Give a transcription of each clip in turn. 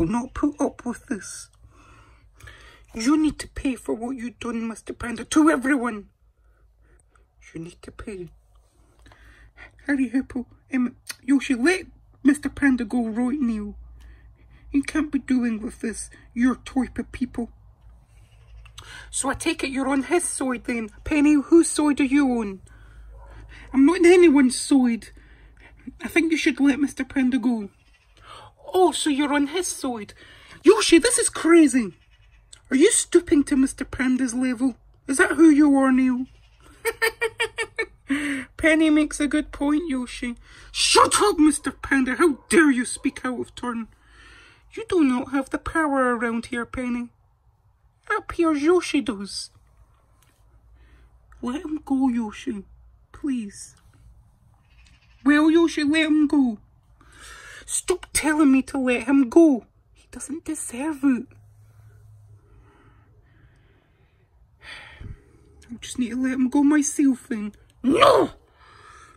will not put up with this. You need to pay for what you've done, Mr. Panda, to everyone. You need to pay. Harry Hippo, um, Yoshi, let Mr. Panda go right now. You can't be doing with this, your type of people. So I take it you're on his side then. Penny, whose side are you on? I'm not on anyone's side. I think you should let Mr. Panda go. Oh, so you're on his side. Yoshi, this is crazy. Are you stooping to Mr. Panda's level? Is that who you are, Neil? Penny makes a good point, Yoshi. Shut up, Mr. Panda. How dare you speak out of turn? You do not have the power around here, Penny. Up here, Yoshi does. Let him go, Yoshi. Please. Well, Yoshi, let him go. Stop telling me to let him go. He doesn't deserve it. I just need to let him go myself then. No!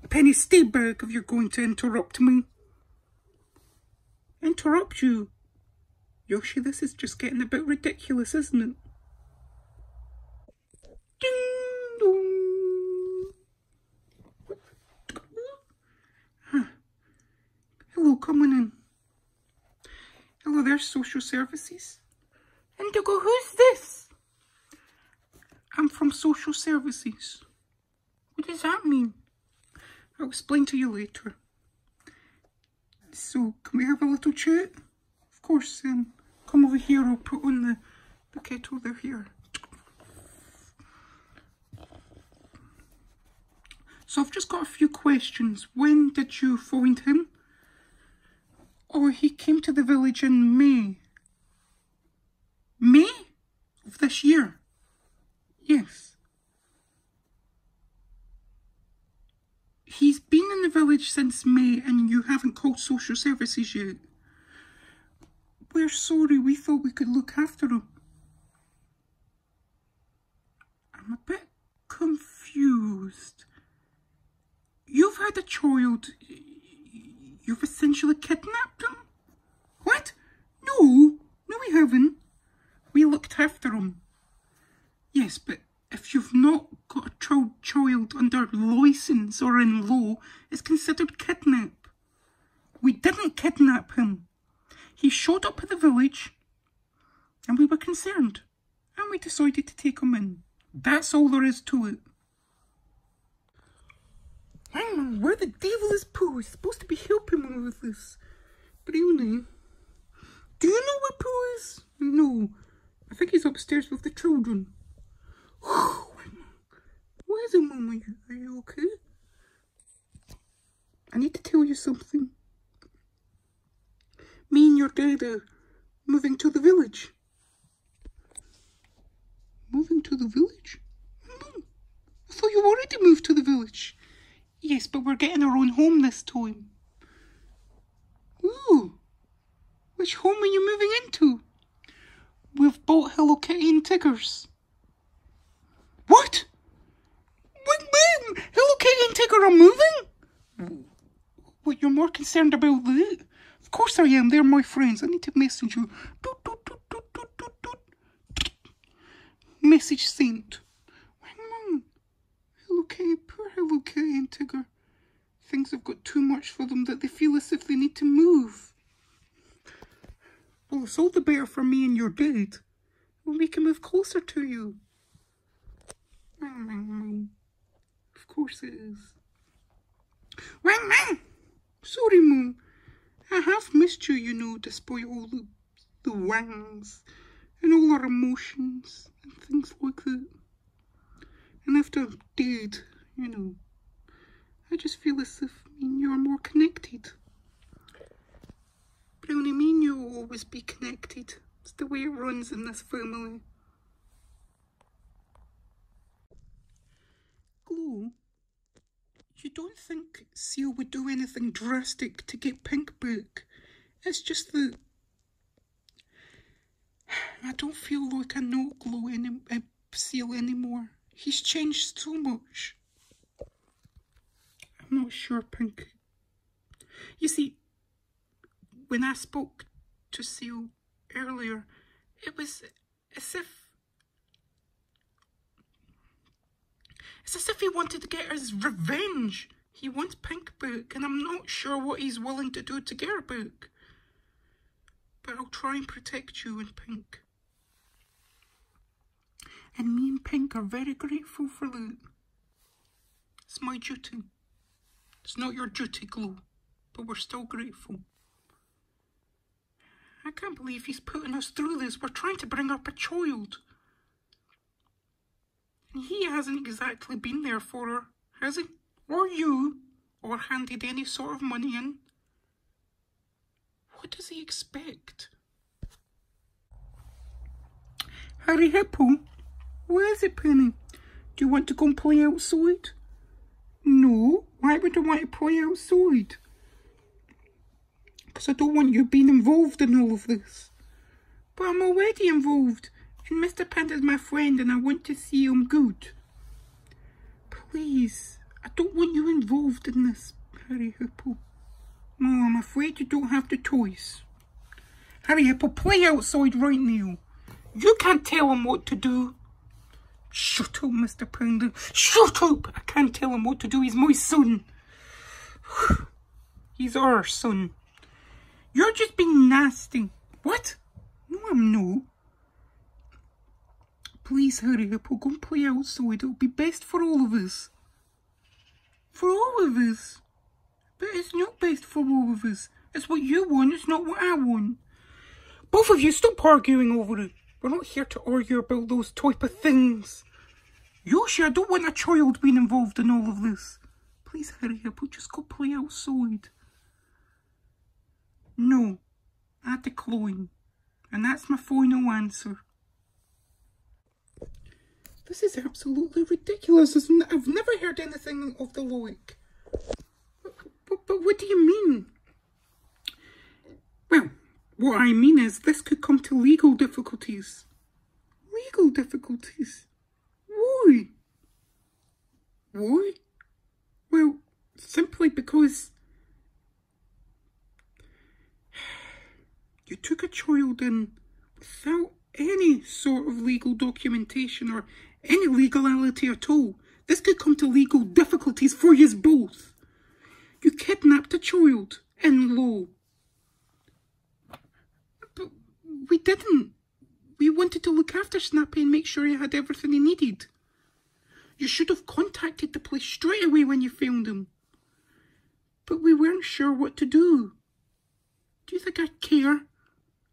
Penny, stay back if you're going to interrupt me. Interrupt you? Yoshi, this is just getting a bit ridiculous, isn't it? Coming in. Hello there, social services. Indigo, who's this? I'm from social services. What does that mean? I'll explain to you later. So, can we have a little chat? Of course, um, come over here, I'll put on the, the kettle there here. So I've just got a few questions. When did you find him? Oh, he came to the village in May. May of this year? Yes. He's been in the village since May and you haven't called social services yet. We're sorry, we thought we could look after him. I'm a bit confused. You've had a child. You've essentially kidnapped him? What? No, no we haven't. We looked after him. Yes, but if you've not got a child, child under license or in law, it's considered kidnap. We didn't kidnap him. He showed up at the village and we were concerned and we decided to take him in. That's all there is to it. Where the devil is Pooh? He's supposed to be helping me with this. Brownie. Do you know where Pooh is? No. I think he's upstairs with the children. Where's it, Mama? Are you okay? I need to tell you something. Me and your dad are moving to the village. Moving to the village? No. I thought you already moved to the village. Yes, but we're getting our own home this time. Ooh. Which home are you moving into? We've bought Hello Kitty and Tiggers. What? When, when? Hello Kitty and Tigger are moving? What, you're more concerned about that? Of course I am. They're my friends. I need to message you. Doot, doot, doot. Message sent. Hang on. Hello Kitty, Kitty and Tigger. Things have got too much for them that they feel as if they need to move. Well, it's all the better for me and your dad. We'll make him move closer to you. Of course it is. Wang Mang! Sorry, Moon. I have missed you, you know, despite all the, the wangs and all our emotions and things like that. And after I'm dead, you know, I just feel as if me and you are more connected. Brownie, me and you will always be connected. It's the way it runs in this family. Glow, you don't think Seal would do anything drastic to get Pink back? It's just that I don't feel like I know Glow any uh, Seal anymore. He's changed so much. Not sure, Pink. You see, when I spoke to Seal earlier, it was as if it's as if he wanted to get his revenge. He wants Pink Book, and I'm not sure what he's willing to do to get her book. But I'll try and protect you and Pink. And me and Pink are very grateful for that. It's my duty. It's not your duty, Glow, but we're still grateful. I can't believe he's putting us through this. We're trying to bring up a child. And he hasn't exactly been there for her, has he? Or you, or handed any sort of money in. What does he expect? Harry Hippo, where is it, Penny? Do you want to go and play outside? No, why would I want to play outside? Because I don't want you being involved in all of this. But I'm already involved, and Mr. Panda's my friend and I want to see him good. Please, I don't want you involved in this, Harry Hippo. No, I'm afraid you don't have the choice. Harry Hippo, play outside right now. You can't tell him what to do. Shut up, Mr. Panda. Shut up! I can't tell him what to do. He's my son. He's our son. You're just being nasty. What? No, I'm not. Please hurry up. We'll go and play outside. It'll be best for all of us. For all of us. But it's not best for all of us. It's what you want. It's not what I want. Both of you, stop arguing over it. We're not here to argue about those type of things. Yoshi, I don't want a child being involved in all of this. Please hurry up. We'll just go play outside. No, I decline. And that's my final answer. This is absolutely ridiculous. I've never heard anything of the like. But, but, but what do you mean? Well, what I mean is this could come to legal difficulties. Legal difficulties? Why? Why? Well, simply because you took a child in without any sort of legal documentation or any legality at all. This could come to legal difficulties for you both. You kidnapped a child in law. But we didn't. We wanted to look after Snappy and make sure he had everything he needed. You should have contacted the police straight away when you found him. But we weren't sure what to do. Do you think I care?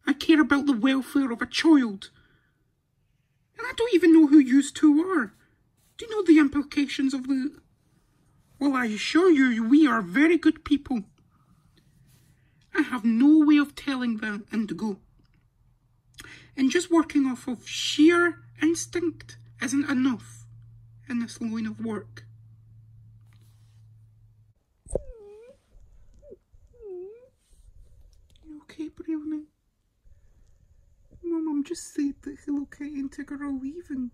I care about the welfare of a child. And I don't even know who you two are. Do you know the implications of the... Well, I assure you, we are very good people. I have no way of telling that Indigo. And just working off of sheer instinct isn't enough in this line of work. You okay, Brownie? Mum just said that Hello Kitty and Tigger are leaving.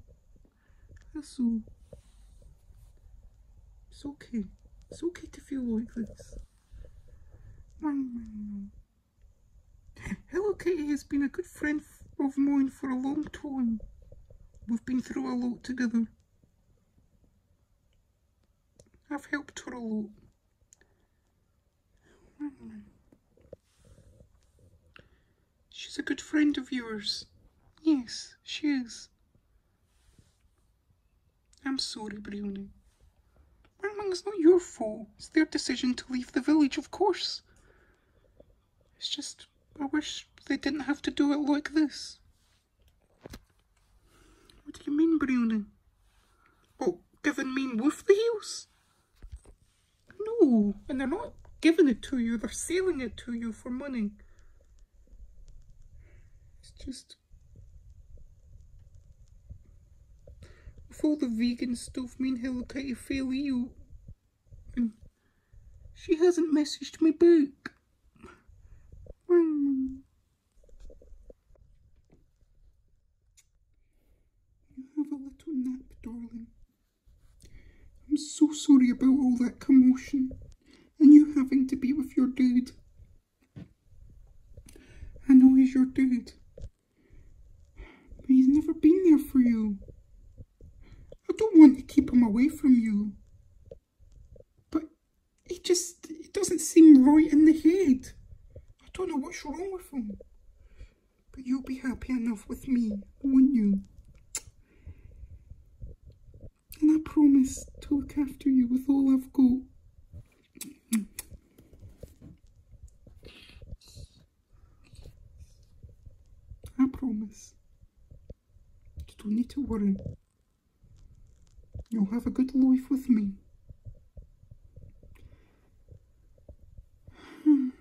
That's all. It's okay. It's okay to feel like this. Hello Kitty has been a good friend of mine for a long time. We've been through a lot together. I've helped her a lot. She's a good friend of yours. Yes, she is. I'm sorry, Brownie. Well, it's not your fault. It's their decision to leave the village, of course. It's just, I wish they didn't have to do it like this. What do you mean, Brownie? Oh, giving me wolf the heels? No, and they're not giving it to you, they're selling it to you for money. It's just... With all the vegan stuff, me and Hello Kitty feel ill. And she hasn't messaged me back. You have a little nap, darling. I'm so sorry about all that commotion. And you having to be with your dude. I know he's your dude. But he's never been there for you. I don't want to keep him away from you. But he just it doesn't seem right in the head. I don't know what's wrong with him. But you'll be happy enough with me, won't you? And I promise to look after you with all I've got. I promise. You don't need to worry. You'll have a good life with me.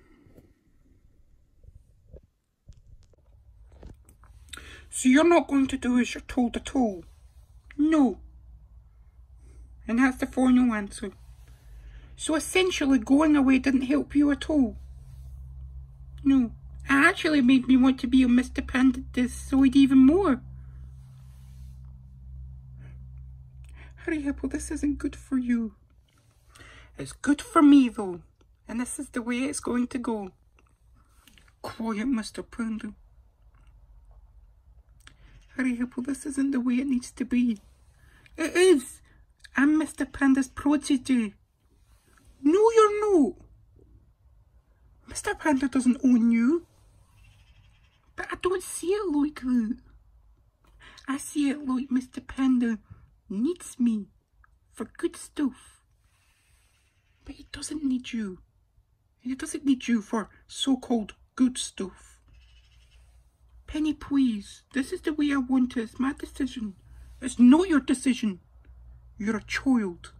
So you're not going to do as you're told at all? No. And that's the final answer. So essentially going away didn't help you at all? No. It actually made me want to be a Mr. Panda even more. Harry well this isn't good for you. It's good for me though. And this is the way it's going to go. Quiet, Mr. Panda. Harry well this isn't the way it needs to be. It is. I'm Mr. Panda's protege. No, you're not. Mr. Panda doesn't own you. But I don't see it like that. I see it like Mr. Panda needs me for good stuff. But he doesn't need you. And He doesn't need you for so-called good stuff. Penny, please. This is the way I want it. It's my decision. It's not your decision. You're a child.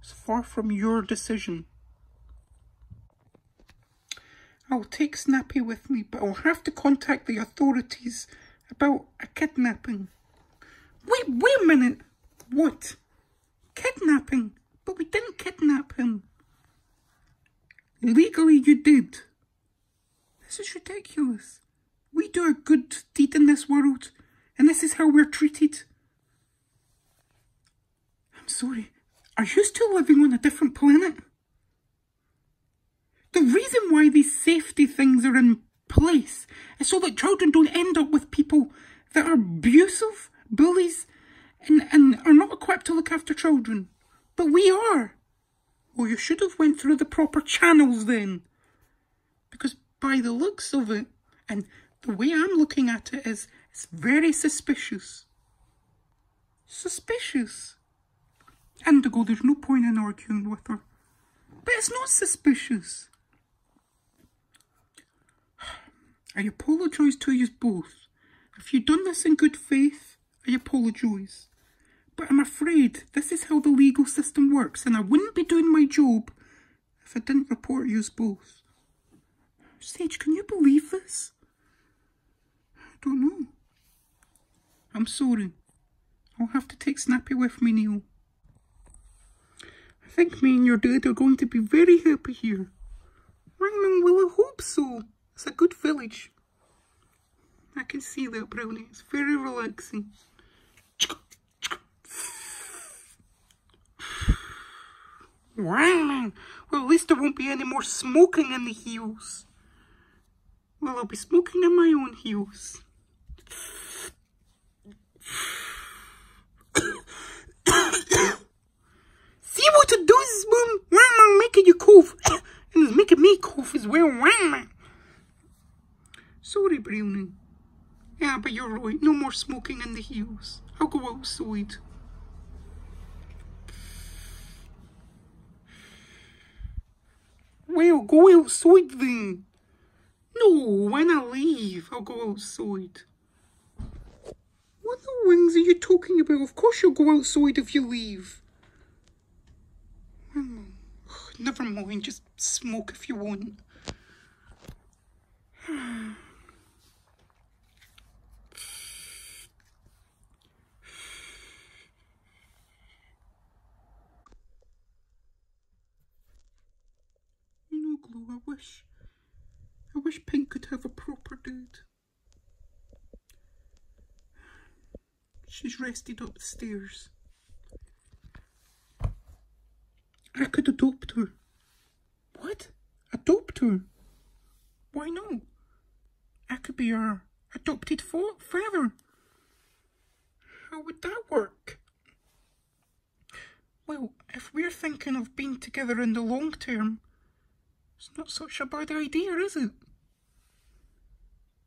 It's far from your decision. I'll take Snappy with me, but I'll have to contact the authorities about a kidnapping. Wait, wait a minute. What? Kidnapping? But we didn't kidnap him. Legally, you did. This is ridiculous. We do a good deed in this world, and this is how we're treated. Sorry. Are you still living on a different planet? The reason why these safety things are in place is so that children don't end up with people that are abusive, bullies, and, and are not equipped to look after children. But we are. Well, you should have went through the proper channels then. Because by the looks of it, and the way I'm looking at it is, it's very suspicious. Suspicious. Indigo, there's no point in arguing with her. But it's not suspicious. I apologise to you both. If you've done this in good faith, I apologise. But I'm afraid this is how the legal system works, and I wouldn't be doing my job if I didn't report you both. Sage, can you believe this? I don't know. I'm sorry. I'll have to take Snappy with me, Neil. I think me and your dad are going to be very happy here. Well, I hope so. It's a good village. I can see that, Brownie. It's very relaxing. Wow. Well, at least there won't be any more smoking in the hills. Well, I'll be smoking in my own hills. See what it does, Mum? Making you cough. and it's making me cough as well. Sorry, Brownie. Yeah, but you're right. No more smoking in the hills. I'll go outside. Well, go outside then. No, when I leave, I'll go outside. What the wings are you talking about? Of course you'll go outside if you leave. Never mind, just smoke if you want. you know I wish, I wish Pink could have a proper dude. She's rested upstairs. I could adopt her. What? Adopt her. Why not? I could be her adopted father. How would that work? Well, if we're thinking of being together in the long term, it's not such a bad idea, is it?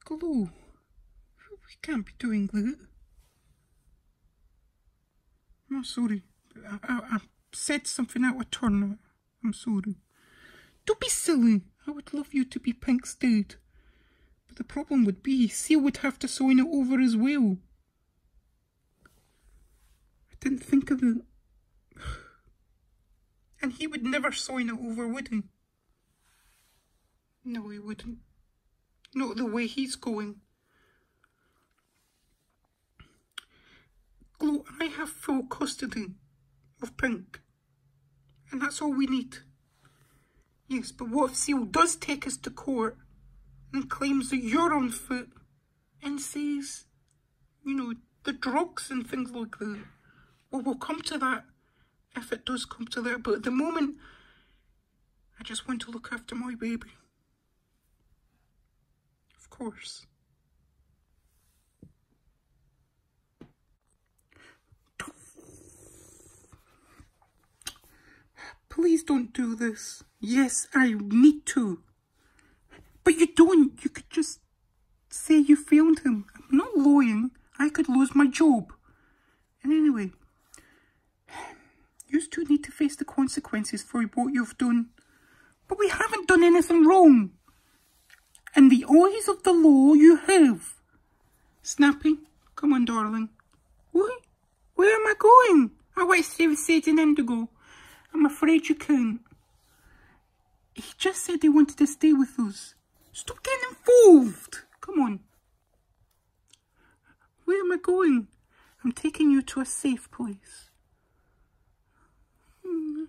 Glow, we can't be doing that. I'm sorry. I, I, I said something out of turn. I'm sorry. Don't be silly. I would love you to be Pink's dad. But the problem would be, Seal would have to sign it over as well. I didn't think of it. And he would never sign it over, would he? No, he wouldn't. Not the way he's going. Glow, I have full custody of Pink. And that's all we need. Yes, but what if Seal does take us to court and claims that you're on foot and says, you know, the drugs and things like that? Well, we'll come to that if it does come to that. But at the moment, I just want to look after my baby. Of course. Please don't do this. Yes, I need to. But you don't. You could just say you filmed him. I'm not lying. I could lose my job. And anyway, you two need to face the consequences for what you've done. But we haven't done anything wrong. In the eyes of the law, you have. Snappy, come on, darling. What? Where am I going? Oh, I was saving him to go. I'm afraid you can't. He just said he wanted to stay with us. Stop getting involved. Come on. Where am I going? I'm taking you to a safe place. Hmm.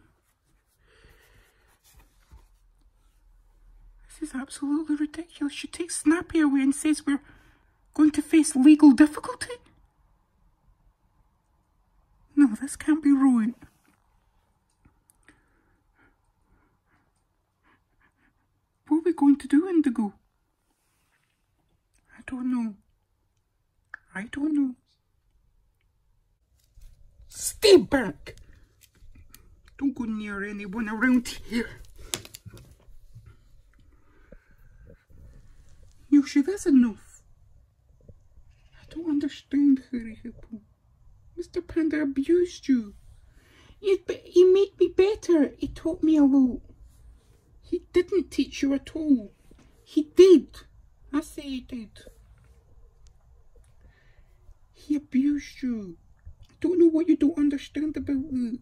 This is absolutely ridiculous. She takes Snappy away and says we're going to face legal difficulty? No, this can't be right. What are we going to do, Indigo? I don't know. I don't know. Stay back! Don't go near anyone around here. Sure that's enough? I don't understand, Harry Hippo. Mr. Panda abused you. But he made me better. He taught me a lot. He didn't teach you at all. He did. I say he did. He abused you. I don't know what you don't understand about that.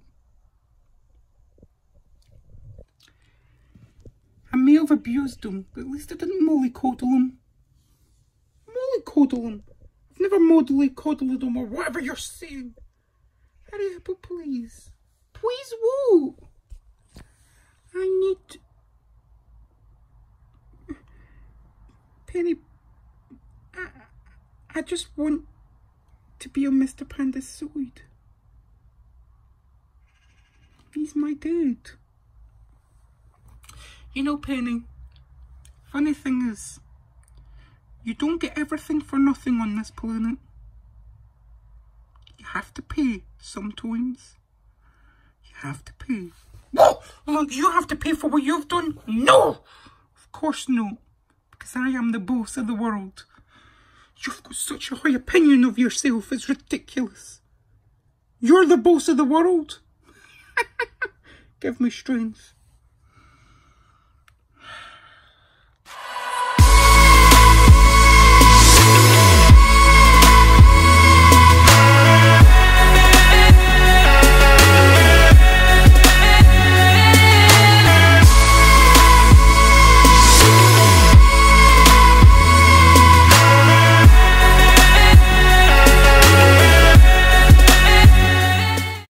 I may have abused him, but at least I didn't mollycoddle him. Mollycoddle him? I've never mollycoddled him or whatever you're saying. Hurry up, oh, please. Please what? I need Penny, I, I just want to be on Mr. Panda's side. He's my dude. You know, Penny, funny thing is, you don't get everything for nothing on this planet. You have to pay sometimes. You have to pay. No! Look, you have to pay for what you've done? No! Of course not because I am the boss of the world. You've got such a high opinion of yourself, it's ridiculous. You're the boss of the world? Give me strength.